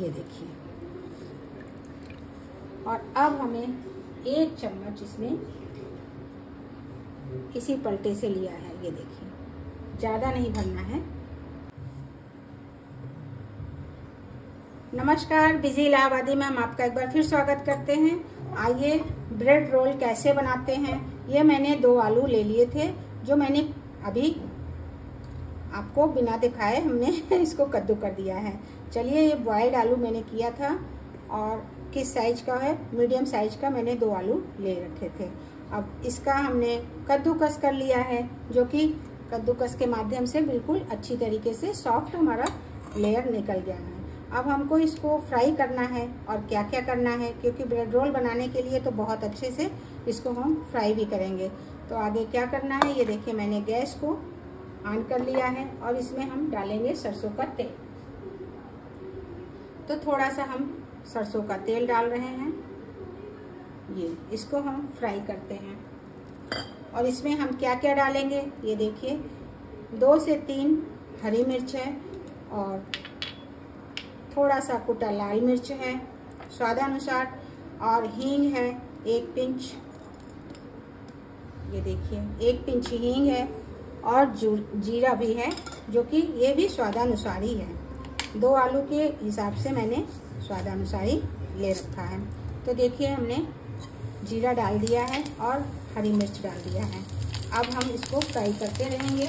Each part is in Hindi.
ये देखिए। और अब हमें एक चम्मच इसमें इसी पलटे से लिया है, ये देखिए। ज़्यादा नहीं भरना है। नमस्कार, बिज़ी इलाहाबादी में हम आपका एक बार फिर स्वागत करते हैं। आइए, ब्रेड रोल कैसे बनाते हैं? ये मैंने दो आलू ले लिए थे, जो मैंने अभी आपको बिना दिखाए हमने इसको कद्दू कर दिया है। चलिए, ये बॉयल्ड आलू मैंने किया था और किस साइज़ का है? मीडियम साइज़ का मैंने दो आलू ले रखे थे। अब इसका हमने कद्दूकस कर लिया है, जो कि कद्दूकस के माध्यम से बिल्कुल अच्छी तरीके से सॉफ्ट हमारा लेयर निकल गया है। अब हमको इसको फ्राई करना है और क्या क्या करना है, क्योंकि ब्रेड रोल बनाने के लिए तो बहुत अच्छे से इसको हम फ्राई भी करेंगे। तो आगे क्या करना है? ये देखिए, मैंने गैस को ऑन कर लिया है और इसमें हम डालेंगे सरसों का तेल। तो थोड़ा सा हम सरसों का तेल डाल रहे हैं। ये, इसको हम फ्राई करते हैं। और इसमें हम क्या क्या डालेंगे, ये देखिए। दो से तीन हरी मिर्च है और थोड़ा सा कुटा लाल मिर्च है, स्वादानुसार। और हींग है एक पिंच। ये देखिए, एक पिंच हींग है और जीरा भी है, जो कि ये भी स्वादानुसार ही है। दो आलू के हिसाब से मैंने स्वादानुसार ले रखा है। तो देखिए, हमने जीरा डाल दिया है और हरी मिर्च डाल दिया है। अब हम इसको फ्राई करते रहेंगे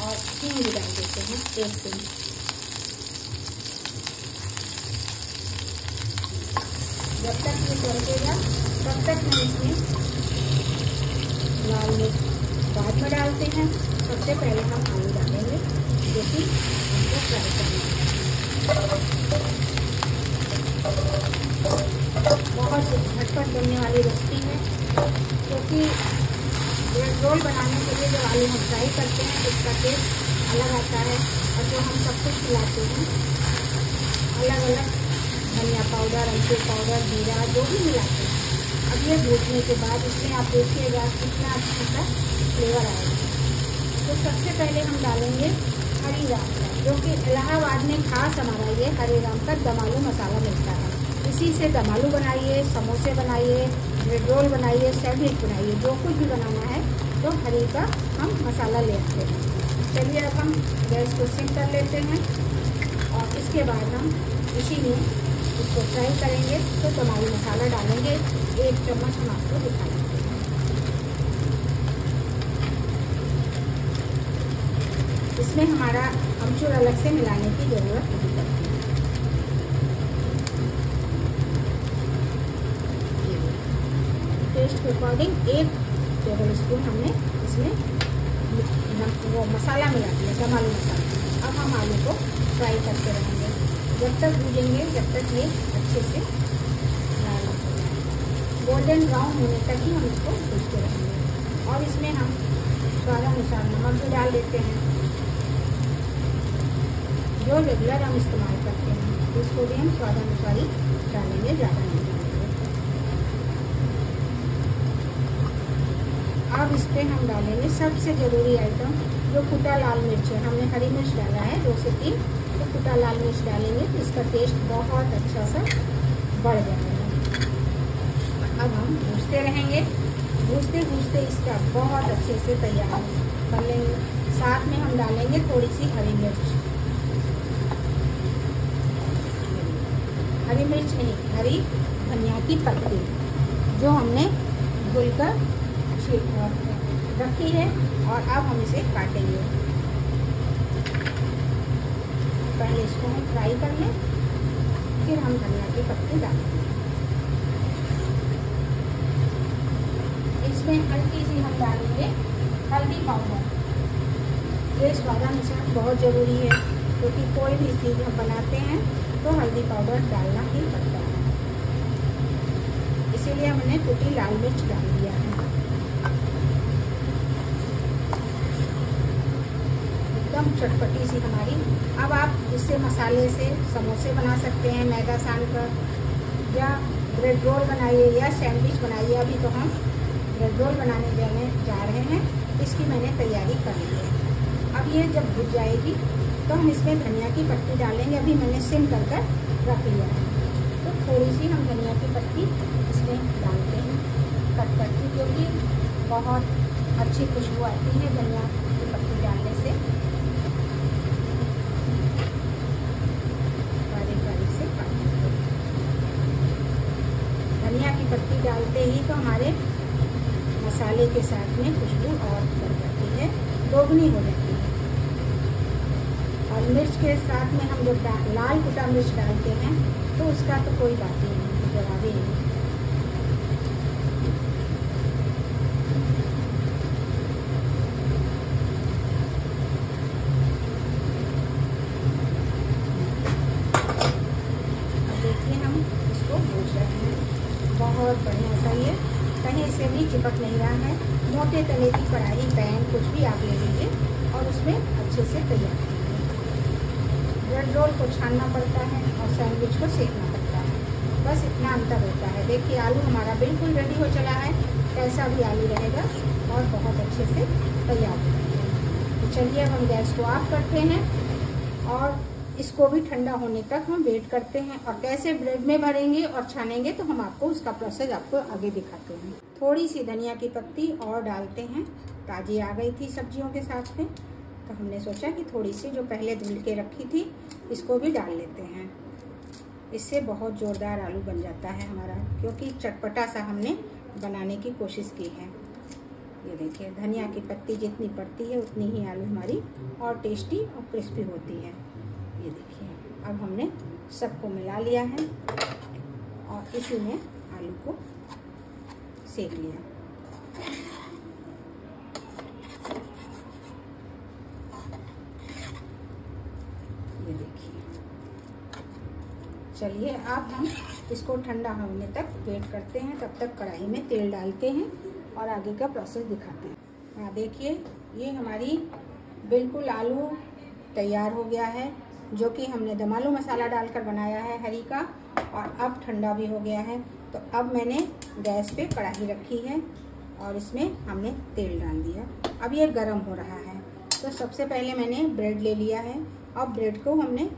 और हींग डाल देते हैं, एक पिंच जब तक ये चलकेगा तब तक हम इसमें लाल मिर्च बाद में डालते हैं। सबसे पहले हम आलू फ्राई करना बहुत झटपट बनने वाली रेसिपी है क्योंकि रोल बनाने के लिए जब आलू हम फ्राई करते हैं तो उसका टेस्ट अलग आता है। और जो हम सब कुछ खिलाते हैं अलग अलग धनिया पाउडर अमचूर पाउडर जीरा जो भी मिलाते हैं। अब ये भूजने के बाद इसमें आप देखिएगा कितना अच्छा सा फ्लेवर आएगा तो सबसे पहले हम डालेंगे हरी राम जो कि इलाहाबाद में खास हमारा ये हरे राम का दमालू मसाला मिलता है। इसी से दमालू बनाइए, समोसे बनाइए ब्रेड रोल बनाइए सैंडविच बनाइए, जो कुछ भी बनाना है तो हरी का हम मसाला ले आते हैं। चलिए अब हम गैस को सिम कर लेते हैं और इसके बाद हम इसी में इसको फ्राई करेंगे तो तमारी मसाला डालेंगे। एक चम्मच हम आपको दिखा देते हैं इसमें हमारा अमचूर अलग से मिलाने की ज़रूरत नहीं पड़ती। टेस्ट के अकॉर्डिंग एक टेबल स्पून हमने इसमें वो मसाला मिला दिया दम आलू मसाला। अब हम आलू को फ्राई करते रहेंगे। जब तक भूजेंगे, जब तक ये अच्छे से गोल्डन ब्राउन होने तक ही हम इसको भूजते रहेंगे और इसमें हम स्वादानुसार नमक भी डाल देते हैं। जो रेगुलर हम इस्तेमाल करते हैं। उसको भी हम स्वाद अनुसार ही डालेंगे ज़्यादा नहीं अब इस पर हम डालेंगे सबसे ज़रूरी आइटम जो कुटा लाल मिर्च है। हमने हरी मिर्च डाला है, दो से तीन। तो कुटा लाल मिर्च डालेंगे तो इसका टेस्ट बहुत अच्छा सा बढ़ जाएगा। अब हम भूजते रहेंगे। भूजते भूजते इसका बहुत अच्छे से तैयार कर लेंगे। साथ में हम डालेंगे थोड़ी सी हरी मिर्च। हरी मिर्च नहीं, हरी धनिया की पत्ती, जो हमने धुलकर रखी है और अब हम इसे काटेंगे। पहले इसको हम फ्राई कर लें फिर हम धनिया की पत्ती डालेंगे। इसमें हल्की सी हम डालेंगे हल्दी पाउडर। ये स्वादानुसार बहुत ज़रूरी है, क्योंकि तो कोई भी चीज़ हम बनाते हैं तो हल्दी पाउडर डालना ही पड़ता है। इसीलिए हमने कुटी लाल मिर्च डाल दिया है। एकदम चटपटी सी हमारी। अब आप इससे मसाले से समोसे बना सकते हैं मैदा सान कर या ब्रेड रोल बनाइए, या सैंडविच बनाइए। अभी तो हम ब्रेड रोल बनाने जाने जा रहे हैं। इसकी मैंने तैयारी कर ली है। अब ये जब भुज जाएगी तो हम इसमें धनिया की पत्ती डालेंगे। अभी मैंने सिम कर कर रख लिया है। तो थोड़ी सी हम धनिया की पत्ती इसमें डालते हैं। कट करके, क्योंकि बहुत अच्छी खुशबू आती है धनिया की पत्ती डालने से। से धनिया की पत्ती डालते ही तो हमारे मसाले के साथ में खुशबू और बढ़ जाती है। दोगुनी हो जाती है। मिर्च के साथ में हम जब लाल कुटा मिर्च डालते हैं तो उसका तो कोई बात ही नहीं, जवाब ही नहीं। बहुत बढ़िया कहीं भी चिपक नहीं रहा है। मोटे तले की कढ़ाई, पैन, कुछ भी आप ले लीजिए और उसमें अच्छे से तैयार ब्रेड रोल को छानना पड़ता है और सैंडविच को सेकना पड़ता है। बस इतना अंतर होता है। देखिए, आलू हमारा बिल्कुल रेडी हो चला है। कैसा भी आलू रहेगा और बहुत अच्छे से तैयार हो तो चलिए, अब हम गैस को ऑफ़ करते हैं और इसको भी ठंडा होने तक हम वेट करते हैं और कैसे ब्रेड में भरेंगे और छानेंगे तो हम आपको उसका प्रोसेस आपको आगे दिखाते हैं। थोड़ी सी धनिया की पत्ती और डालते हैं। ताज़ी आ गई थी सब्जियों के साथ में। तो हमने सोचा कि थोड़ी सी जो पहले धुल के रखी थी, इसको भी डाल लेते हैं। इससे बहुत ज़ोरदार आलू बन जाता है हमारा, क्योंकि चटपटा सा हमने बनाने की कोशिश की है। ये देखिए, धनिया की पत्ती जितनी पड़ती है, उतनी ही आलू हमारी और टेस्टी और क्रिस्पी होती है। ये देखिए, अब हमने सबको मिला लिया है और इसी में आलू को सेक लिया। ये देखिए। चलिए, अब हम इसको ठंडा होने तक वेट करते हैं, तब तक कढ़ाई में तेल डालते हैं और आगे का प्रोसेस दिखाते हैं। हाँ देखिए, ये हमारी बिल्कुल आलू तैयार हो गया है, जो कि हमने दमालू मसाला डालकर बनाया है हरी का, और अब ठंडा भी हो गया है। तो अब मैंने गैस पे कढ़ाई रखी है और इसमें हमने तेल डाल दिया। अब ये गर्म हो रहा है। तो सबसे पहले मैंने ब्रेड ले लिया है। अब ब्रेड को हमने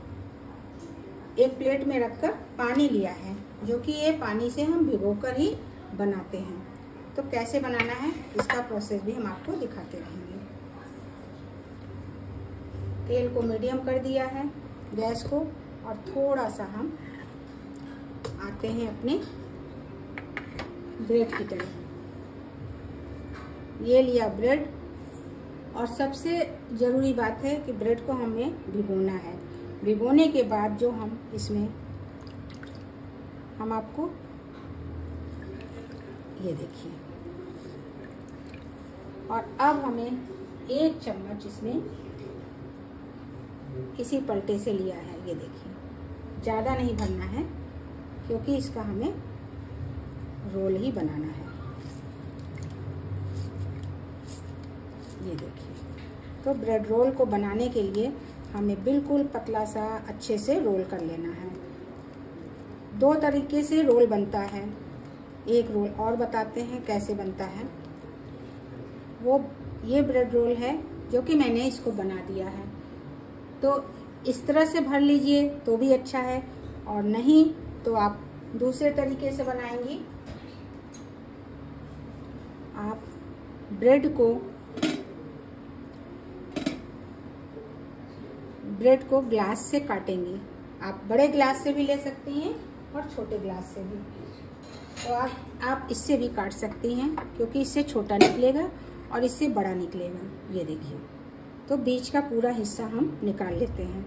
एक प्लेट में रखकर पानी लिया है, जो कि ये पानी से हम भिगोकर ही बनाते हैं। तो कैसे बनाना है, इसका प्रोसेस भी हम आपको दिखाते रहेंगे। तेल को मीडियम कर दिया है, गैस को, और थोड़ा सा हम आते हैं अपने ब्रेड की तरफ़। ये लिया ब्रेड और सबसे ज़रूरी बात है कि ब्रेड को हमें भिगोना है। भिगोने के बाद जो हम इसमें हम आपको ये देखिए। और अब हमें एक चम्मच इसमें इसी पलटे से लिया है, ये देखिए। ज़्यादा नहीं भरना है, क्योंकि इसका हमें रोल ही बनाना है। ये देखिए। तो ब्रेड रोल को बनाने के लिए हमें बिल्कुल पतला सा अच्छे से रोल कर लेना है। दो तरीके से रोल बनता है। एक रोल और बताते हैं कैसे बनता है। वो, ये ब्रेड रोल है जो कि मैंने इसको बना दिया है। तो इस तरह से भर लीजिए तो भी अच्छा है और नहीं तो आप दूसरे तरीके से बनाएँगी। आप ब्रेड को ब्रेड को ग्लास से काटेंगे। आप बड़े ग्लास से भी ले सकती हैं और छोटे ग्लास से भी। तो आप आप इससे भी काट सकती हैं, क्योंकि इससे छोटा निकलेगा और इससे बड़ा निकलेगा, ये देखिए। तो बीच का पूरा हिस्सा हम निकाल लेते हैं।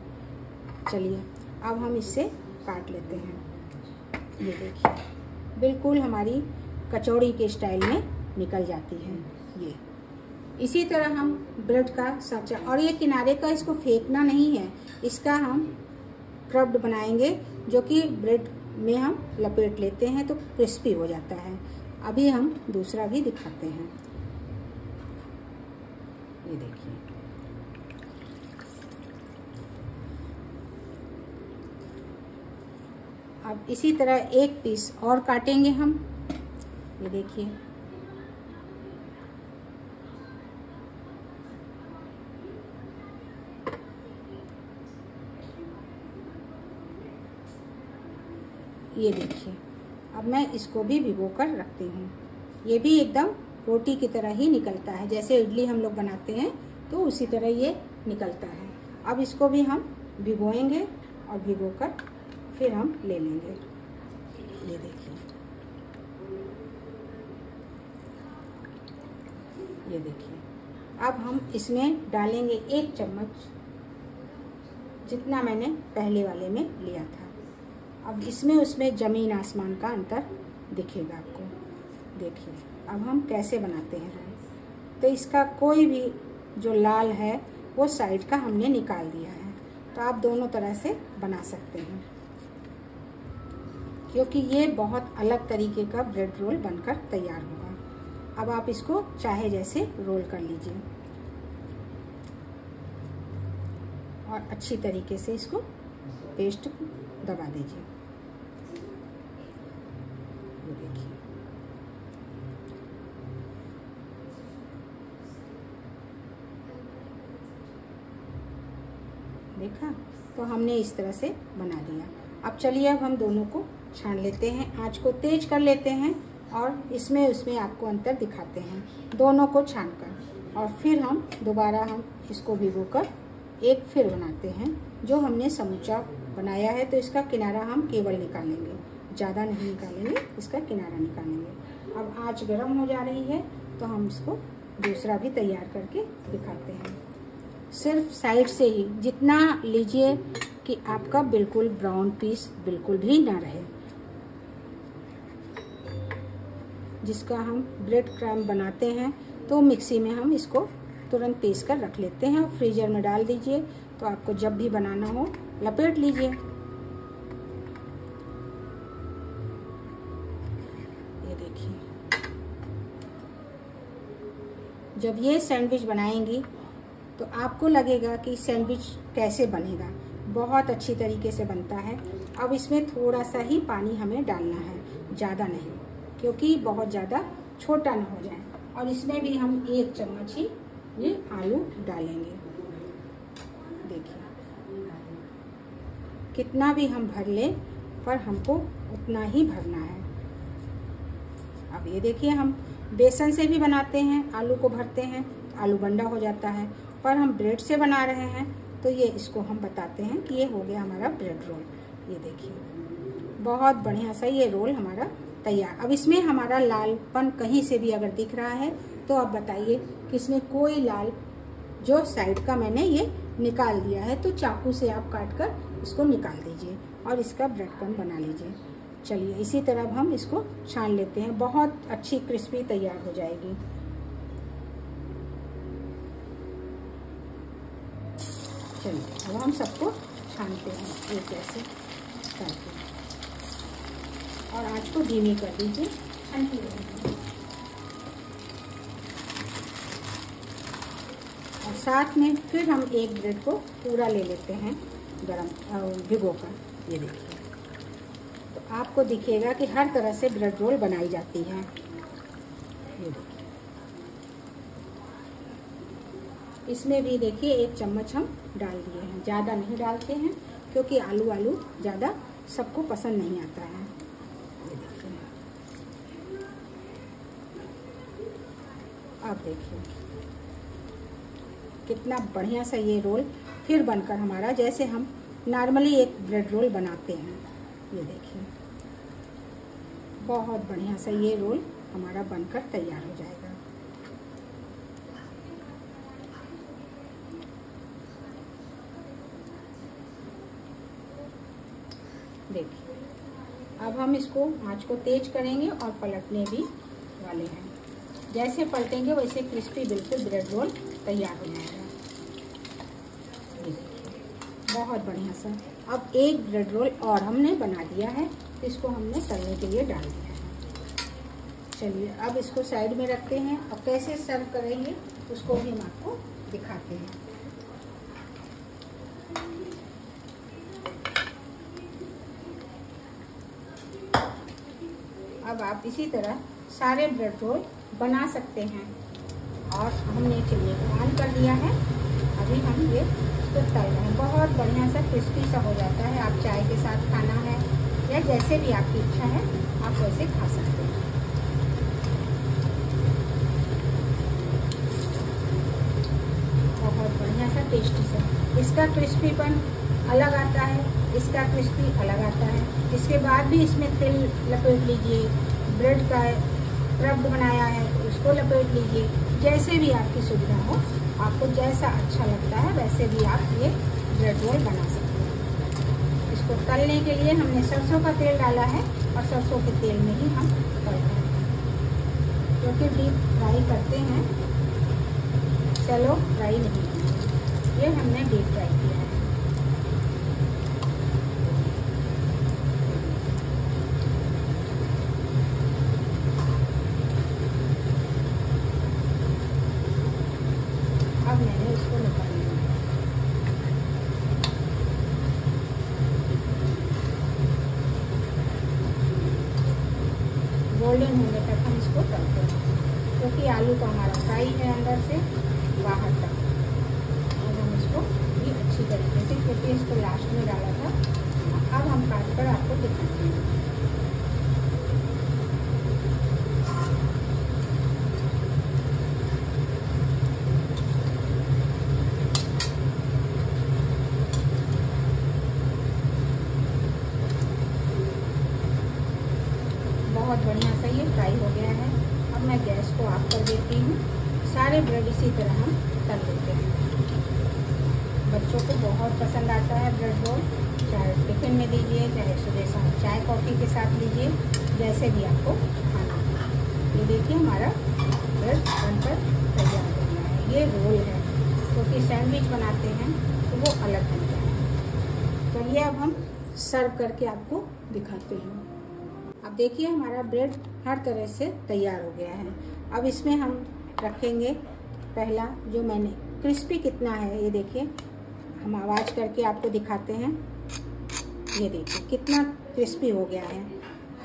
चलिए, अब हम इससे काट लेते हैं। ये देखिए, बिल्कुल हमारी कचौड़ी के स्टाइल में निकल जाती है, ये। इसी तरह हम ब्रेड का साचा और ये किनारे का इसको फेंकना नहीं है। इसका हम क्रब्ड बनाएँगे जो कि ब्रेड में हम लपेट लेते हैं तो क्रिस्पी हो जाता है। अभी हम दूसरा भी दिखाते हैं। ये देखिए। अब इसी तरह एक पीस और काटेंगे हम। ये देखिए। ये देखिए। अब मैं इसको भी भिगो कर रखती हूँ। ये भी एकदम रोटी की तरह ही निकलता है। जैसे इडली हम लोग बनाते हैं तो उसी तरह ये निकलता है। अब इसको भी हम भिगोएँगे और भिगो कर फिर हम ले लेंगे। ये देखिए। ये देखिए। अब हम इसमें डालेंगे एक चम्मच जितना मैंने पहले वाले में लिया था। अब इसमें उसमें ज़मीन आसमान का अंतर दिखेगा आपको। देखिए, अब हम कैसे बनाते हैं राइस तो इसका कोई भी जो लाल है, वो साइड का हमने निकाल दिया है। तो आप दोनों तरह से बना सकते हैं। क्योंकि ये बहुत अलग तरीके का ब्रेड रोल बनकर तैयार होगा। अब आप इसको चाहे जैसे रोल कर लीजिए। और अच्छी तरीके से इसको पेस्ट दबा दीजिए ये देखिए देखा? तो हमने इस तरह से बना दिया। अब चलिए अब हम दोनों को छान लेते हैं, आँच को तेज कर लेते हैं और इसमें उसमें आपको अंतर दिखाते हैं, दोनों को छान कर। और फिर हम दोबारा हम इसको भिगो कर एक फिर बनाते हैं, जो हमने समूचा बनाया है। तो इसका किनारा हम केवल निकालेंगे, ज़्यादा नहीं निकालेंगे, इसका किनारा निकालेंगे। अब आँच गर्म हो जा रही है तो हम इसको दूसरा भी तैयार करके दिखाते हैं। सिर्फ़ साइड से ही जितना लीजिए कि आपका बिल्कुल ब्राउन पीस बिल्कुल भी ना रहे। जिसका हम ब्रेड क्रम बनाते हैं तो मिक्सी में हम इसको तुरंत पीस कर रख लेते हैं और फ्रीजर में डाल दीजिए। तो आपको जब भी बनाना हो, लपेट लीजिए। ये देखिए। जब ये सैंडविच बनाएँगी तो आपको लगेगा कि सैंडविच कैसे बनेगा? बहुत अच्छी तरीके से बनता है। अब इसमें थोड़ा सा ही पानी हमें डालना है, ज़्यादा नहीं, क्योंकि बहुत ज़्यादा छोटा ना हो जाए। और इसमें भी हम एक चम्मच ही ये आलू डालेंगे। देखिए, कितना भी हम भर लें, पर हमको उतना ही भरना है। अब ये देखिए, हम बेसन से भी बनाते हैं, आलू को भरते हैं, आलू बंडा हो जाता है। पर हम ब्रेड से बना रहे हैं। तो ये इसको हम बताते हैं कि ये हो गया हमारा ब्रेड रोल। ये देखिए। बहुत बढ़िया सा ये रोल हमारा तैयार। अब इसमें हमारा लालपन कहीं से भी अगर दिख रहा है तो आप बताइए कि इसमें कोई लाल जो साइड का मैंने ये निकाल दिया है तो चाकू से आप काट कर इसको निकाल दीजिए और इसका ब्रेड क्रम बना लीजिए। चलिए, इसी तरह हम इसको छान लेते हैं। बहुत अच्छी क्रिस्पी तैयार हो जाएगी। चलिए, अब हम सबको छानते हैं एक ऐसे करके और आँच को धीमी कर दीजिए ठंडी और साथ में फिर हम एक ब्रेड को पूरा ले लेते हैं गरम भिगो कर। ये देखिए। तो आपको दिखेगा कि हर तरह से ब्रेड रोल बनाई जाती है। ये देखिए। इसमें भी देखिए एक चम्मच हम डाल दिए हैं। ज़्यादा नहीं डालते हैं, क्योंकि आलू आलू ज़्यादा सबको पसंद नहीं आता है। अब देखिए कितना बढ़िया सा ये रोल फिर बनकर हमारा, जैसे हम नॉर्मली एक ब्रेड रोल बनाते हैं। ये देखिए, बहुत बढ़िया सा ये रोल हमारा बनकर तैयार हो जाएगा देखिए अब हम इसको आँच को तेज करेंगे और पलटने भी वाले हैं। जैसे पलटेंगे, वैसे क्रिस्पी बिल्कुल ब्रेड रोल तैयार हो जाएगा। बहुत बढ़िया सा। अब एक ब्रेड रोल और हमने बना दिया है। इसको हमने तलने के लिए डाल दिया है। चलिए, अब इसको साइड में रखते हैं। और कैसे सर्व करेंगे, उसको भी हम आपको दिखाते हैं। अब आप इसी तरह सारे ब्रेड रोल बना सकते हैं। और हमने चलिए को ऑन कर दिया है। अभी हम ये इसको तल रहे हैं। बहुत बढ़िया सा क्रिस्पी सा हो जाता है। आप चाय के साथ खाना है या जैसे भी आपकी इच्छा है, आप वैसे खा सकते हैं। बहुत बढ़िया सा टेस्टी सा। इसका क्रिस्पीपन अलग आता है, इसका क्रिस्पी अलग आता है। इसके बाद भी इसमें तिल लपेट लीजिए। ब्रेड का रब बनाया है, उसको लपेट लीजिए। जैसे भी आपकी सुविधा हो, आपको जैसा अच्छा लगता है, वैसे भी आप ये ब्रेड रोल बना सकते हैं। इसको तलने के लिए हमने सरसों का तेल डाला है और सरसों के तेल में ही हम तल रहे हैं। क्योंकि डीप फ्राई करते हैं, चलो फ्राई नहीं ये हमने डीप फ्राई किया है अब मैंने इसको निकाल लिया गोल्डन होने तक हम इसको तलते हैं क्योंकि तो आलू का हमारा फ्राई है अंदर से बाहर तक और हम इसको भी अच्छी तरीके से क्योंकि इसको लास्ट में डाला था अब हम काट कर आपको दिखाते हैं बहुत बढ़िया सा ये फ्राई हो गया है अब मैं गैस को ऑफ़ कर देती हूँ सारे ब्रेड इसी तरह हम तल देते हैं। बच्चों को बहुत पसंद आता है ब्रेड रोल, चाहे टिफ़िन में दीजिए, चाहे सुबह शाम चाय कॉफ़ी के साथ लीजिए जैसे भी आपको खाना ये देखिए हमारा ब्रेड बनकर तैयार हो गया है। ये रोल है। क्योंकि तो सैंडविच बनाते हैं तो वो अलग बनता है। चलिए अब हम सर्व करके आपको दिखाते हैं। अब देखिए हमारा ब्रेड हर तरह से तैयार हो गया है। अब इसमें हम रखेंगे पहला, जो मैंने, क्रिस्पी कितना है, ये देखिए। हम आवाज़ करके आपको दिखाते हैं। ये देखिए, कितना क्रिस्पी हो गया है।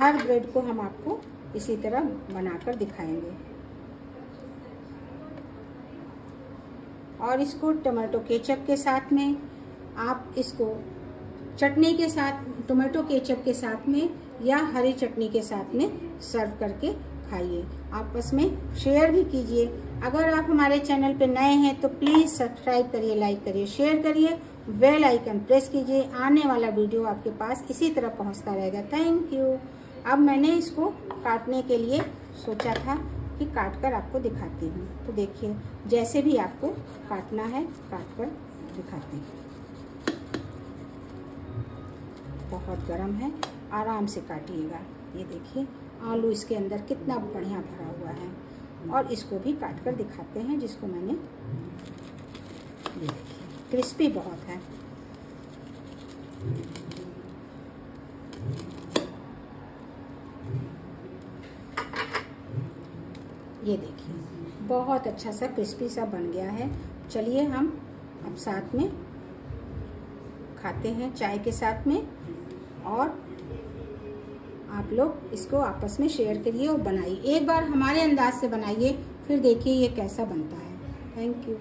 हर ब्रेड को हम आपको इसी तरह बनाकर दिखाएँगे। और इसको टमाटो केचप के साथ में, आप इसको चटनी के साथ, टोमेटो केचप के साथ में या हरी चटनी के साथ में सर्व करके खाइए। आपस में शेयर भी कीजिए। अगर आप हमारे चैनल पर नए हैं तो प्लीज़ सब्सक्राइब करिए लाइक करिए शेयर करिए बेल आइकन प्रेस कीजिए, आने वाला वीडियो आपके पास इसी तरह पहुँचता रहेगा। थैंक यू अब मैंने इसको काटने के लिए सोचा था कि काट कर आपको दिखाती हूँ। तो देखिए, जैसे भी आपको काटना है काट कर दिखाती हूँ। बहुत गर्म है, आराम से काटिएगा। ये देखिए, आलू इसके अंदर कितना बढ़िया भरा हुआ है। और इसको भी काट कर दिखाते हैं, जिसको मैंने क्रिस्पी बहुत है। ये देखिए, बहुत अच्छा सा क्रिस्पी सा बन गया है। चलिए हम अब साथ में खाते हैं चाय के साथ में और आप लोग इसको आपस में शेयर करिए और बनाइए। एक बार हमारे अंदाज से बनाइए, फिर देखिए ये कैसा बनता है। Thank you